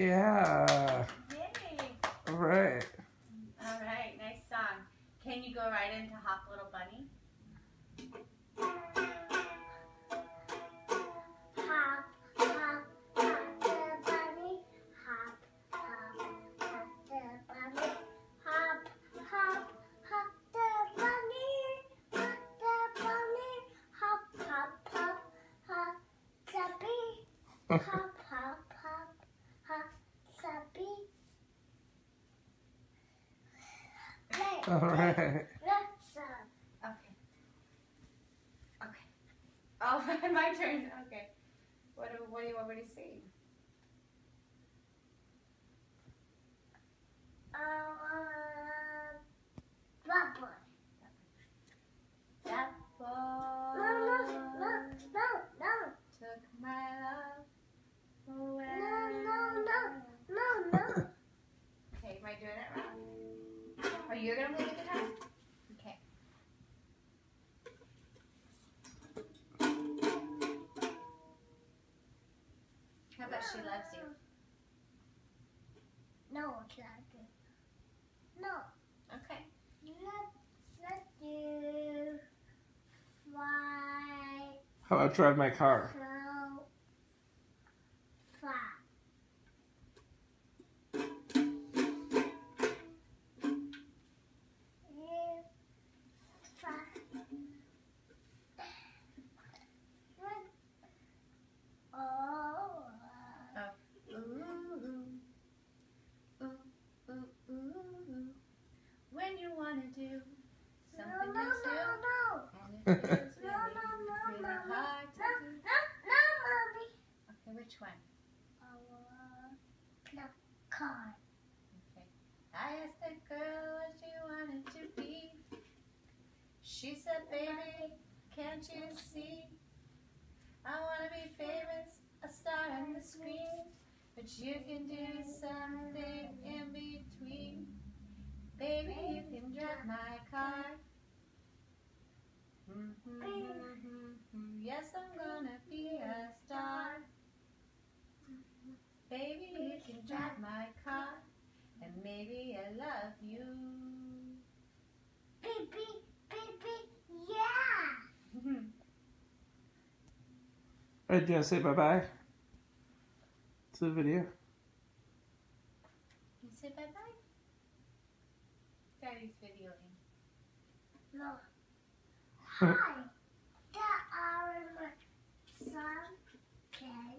Yeah. Yay. All right. All right, nice song. Can you go right into Hop Little Bunny? Hop, hop, hop the bunny. Hop, hop, hop the bunny. Hop hop hop the bunny. Hop the bunny. Hop hop hop hop puppy. hop the bunny. Hop, hop, hop the bunny. Hop, hop, hop the bunny. Hop the bunny. Hop, hop, hop, hop, Zappy. Hop, hop, hop, hop, Zappy. Play, All let's, uh, Okay. Okay. Oh, my turn. Okay. What do, what do you want me to sing? uh, wrong? Are gonna play the guitar? Okay. How about she loves you? No, Claudia. No. Okay. Let, let you fly How about drive my car? No. No, no, no, no, mommy. Okay, which one? Want the. Okay. I asked the girl what she wanted to be. She said, baby, can't you see? I wanna be famous, a star on the screen. But you can do something in between. Baby, you can drive my car. I love you. Baby, baby, yeah. Mm-hmm. All right, do you want to say bye-bye to the video? You say bye-bye? Daddy's videoing. No. Oh. Hi. That are my son. Okay.